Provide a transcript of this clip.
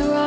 was.